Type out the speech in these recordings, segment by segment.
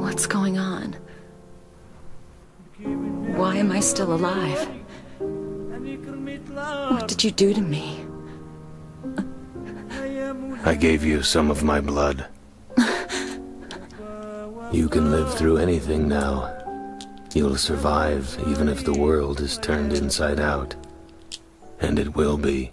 What's going on? Why am I still alive? What did you do to me? I gave you some of my blood. You can live through anything now. You'll survive even if the world is turned inside out. And it will be,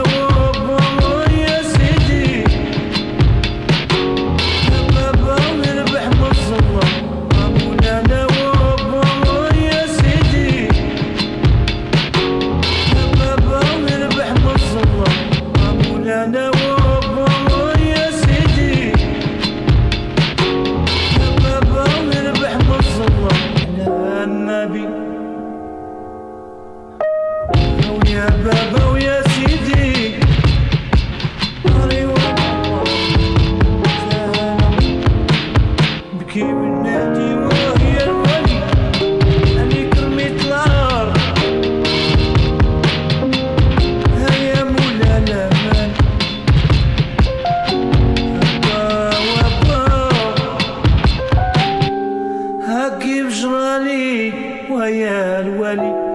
ويا بابا ويا سيدي. بكي من نادي وهي الولي. أني كرميت العار هيا مولا الأمان. أبا وأبا. هاكي بجرالي ويا الولي.